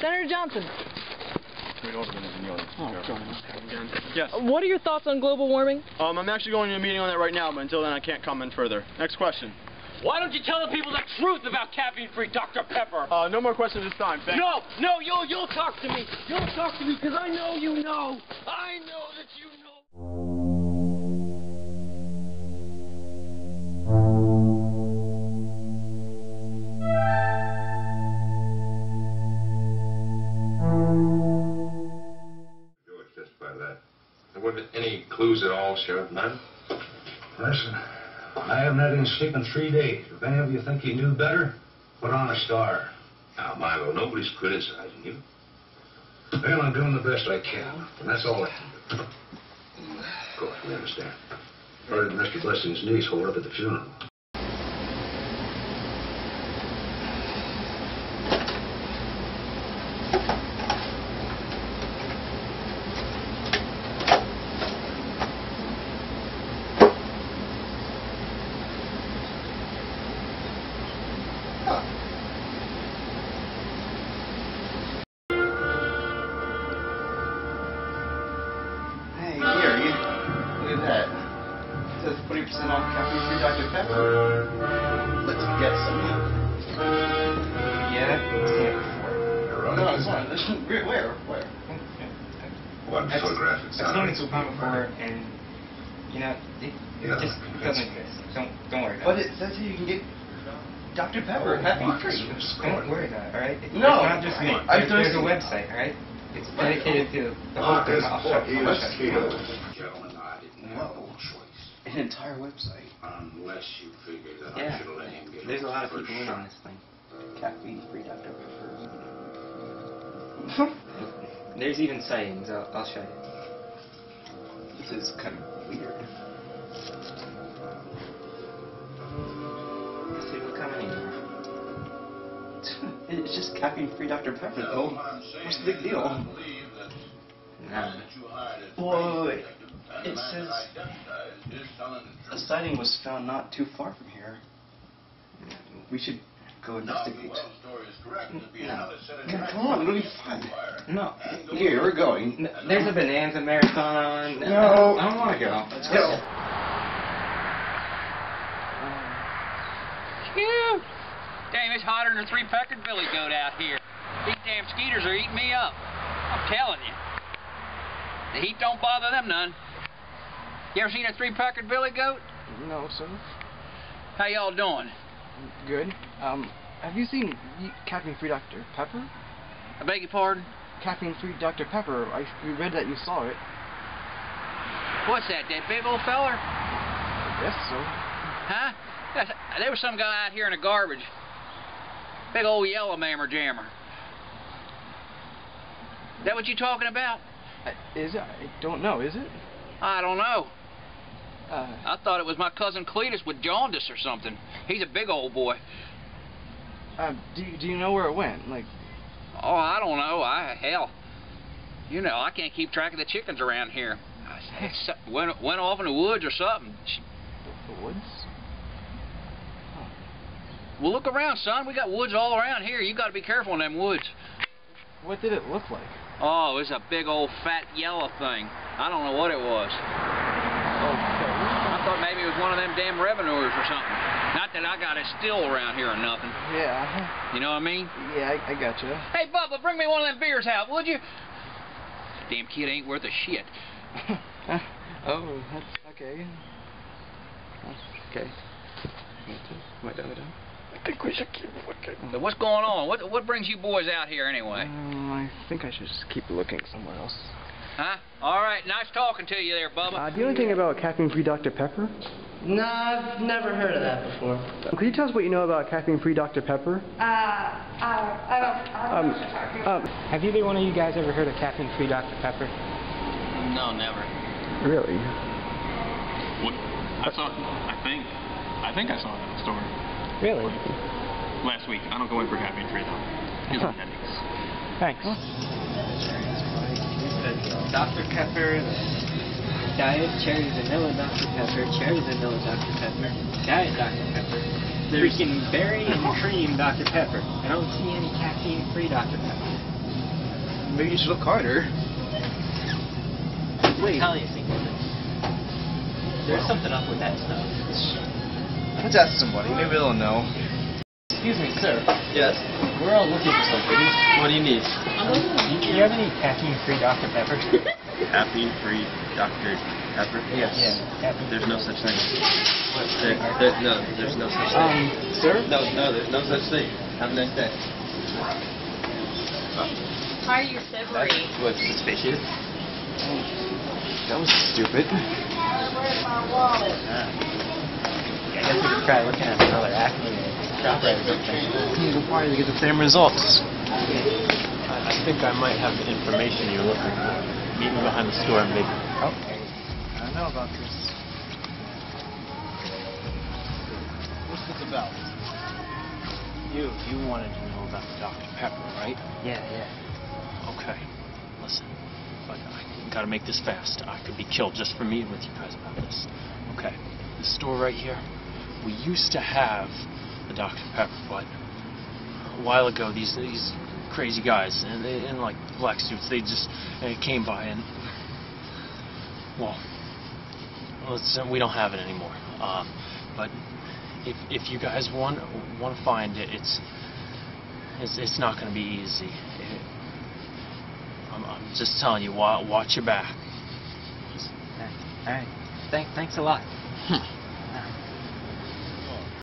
Senator Johnson, Great Alderman is in the audience. Oh, John. Yes. what are your thoughts on global warming? Um, I'm actually going to a meeting on that right now, but until then I can't comment further. Next question. Why don't you tell the people the truth about caffeine-free Dr. Pepper? Uh, no more questions this time. Thank no, no, you'll you'll talk to me. You'll talk to me because I know you know. I know that you know. George testified to that. There weren't any clues at all, Sheriff? None? Listen, I haven't had any sleep in three days. If any of you think you knew better, put on a star. Now, Milo, nobody's criticizing you. Well, I'm doing the best I can, and that's all I can do. Of course, we understand. Heard Mr. Blessing's niece hold up at the funeral. Hey, here, you, look at that. It says 20% off caffeine free Dr. Pepper. Let's get some. Yeah? No, it's not. Where? Where? Where? One I've- photograph it. I've seen before, and you know, it Yeah, just doesn't exist. Don't don't worry But about it. it says here you can get Dr. Pepper, oh, caffeine free. Don't worry about it. All right. It's, No, it's not just me. I've There's, there's a website. All right. It's dedicated to the whole thing. I'll show you. I'll show you. I didn't have no choice. An entire website. Unless you figure that Yeah. I should let him get There's a lot of first people in shot. on this thing. Caffeine free Dr. Pepper. There's even sightings. I'll, I'll show you. this is kind of It's just caffeine free Dr. Pepper, though. What's the big deal? Nah. Whoa, wait. It says a sighting was found not too far from here. We should go investigate. No. Come on, it'll be fun. No. Here, we're going. There's a Bonanza marathon. No. I don't want to go. Let's go. Damn, it's hotter than a three-peckered billy goat out here. These damn skeeters are eating me up. I'm telling you. The heat don't bother them none. You ever seen a three-peckered billy goat? No, sir. How y'all doing? Good. Um, have you seen caffeine-free Dr. Pepper? I beg your pardon? Caffeine-free Dr. Pepper. I we read that you saw it. What's that, that big old feller? I guess so. Huh? That's, there was some guy out here in the garbage. Big old yellow mammer jammer. Is that what you're talking about? Uh, is it? I don't know. Is it? I don't know. Uh, I thought it was my cousin Cletus with jaundice or something. He's a big old boy. uh, do you, do you know where it went? Like, Oh, I don't know. I hell, you know, I can't keep track of the chickens around here. I went went off in the woods or something. The woods? Well, look around, son. We got woods all around here. You got to be careful in them woods. What did it look like? Oh, it's a big old fat yellow thing. I don't know what it was. Okay. I thought maybe it was one of them damn revenuers or something. Not that I got it still around here or nothing. Yeah. You know what I mean? Yeah, I, I gotcha. Hey, Bubba, bring me one of them beers out, would you? Damn kid ain't worth a shit. oh, that's okay. That's okay. Do I do? I think we should keep looking. So what's going on? What what brings you boys out here anyway? Um, I think I should just keep looking somewhere else. Huh? All right, nice talking to you there, Bubba. Uh, do you know anything about caffeine-free Dr. Pepper? No, I've never heard of that before. Uh, Could you tell us what you know about caffeine-free Dr. Pepper? Uh, uh, I don't, I Um, don't know what you're talking about. um, Have either one of you guys ever heard of caffeine-free Dr. Pepper? No, never. really? What? I saw. I think. I think I saw it in the store Really? last week. I don't go in for caffeine free though. Gives me headaches. Thanks. Dr. Pepper, Diet Cherry Vanilla Dr. Pepper, Cherry Vanilla Dr. Pepper, Diet Dr. Pepper, freaking Berry and Cream Dr. Pepper. I don't see any caffeine-free Dr. Pepper. maybe you should look harder. Wait. Tell you secret. There's something up with that stuff. Let's ask somebody. Maybe they'll know. Excuse me, sir. Yes. We're all looking for something. What do you need? Do you have any caffeine-free Dr. Pepper? Caffeine-free Dr. Pepper? Yes. Yeah, caffeine. There's no such thing. There, there, no, there's no such thing. Um, sir? No, no, there's no such thing. Have a nice day. Hi, you're February. What's suspicious? That was stupid. Where's my wallet? I guess we could try looking at another Acme shop right or something. The party hmm, to get the same results. I, think I might have the information you're looking for. Meet me behind the store and maybe. Okay. Oh. I don't know about this. What's this about? You, you wanted to know about the Dr. Pepper, right? Yeah, yeah. Okay. Listen, but I gotta make this fast. I could be killed just for meeting with you guys about this. Okay. The store right here, we used to have the Dr. Pepper, but a while ago, these these crazy guys in, in like black suits, they just uh, came by and well, let's, we don't have it anymore. Um, but if if you guys want want to find it, it's it's, it's not going to be easy. It, I'm, I'm just telling you, wa- watch your back. All right. Thank, thanks a lot. Hmm.